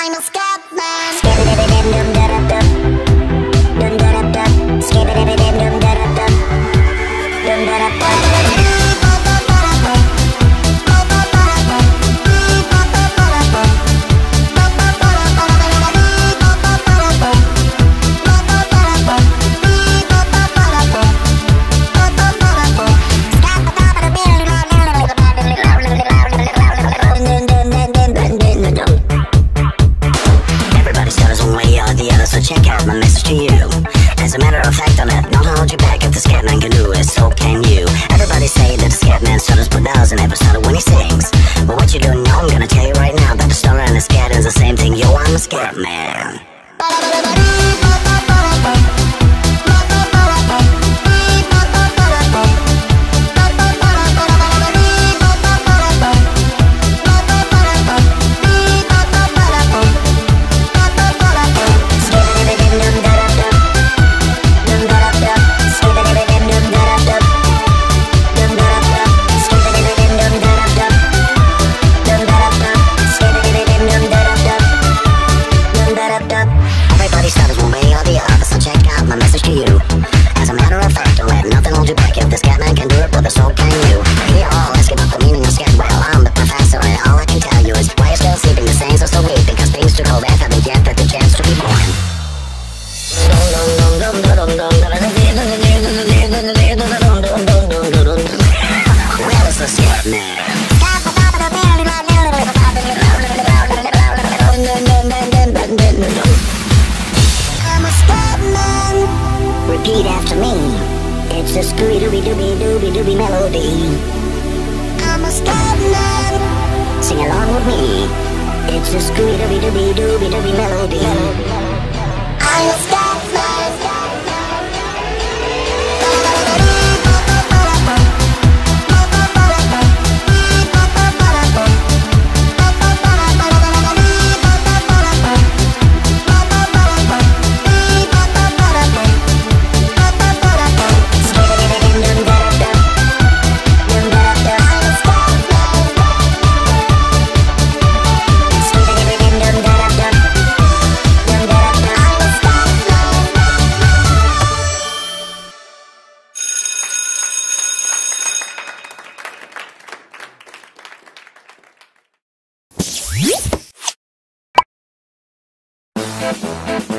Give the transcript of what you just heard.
I'm a scat to you. As a matter of fact, I'm not gonna hold you back if the scat man can do it, so can you. Everybody say that the scat man stutters but doesn't ever stutter when he sings. But what you don't know, I'm gonna tell you right now that the stutter and the scat is the same thing. Yo, I'm a scat man. A scooby dooby dooby dooby dooby melody. I'm a scat man. Sing along with me. It's a scooby dooby dooby dooby dooby melody. I'm a scat Música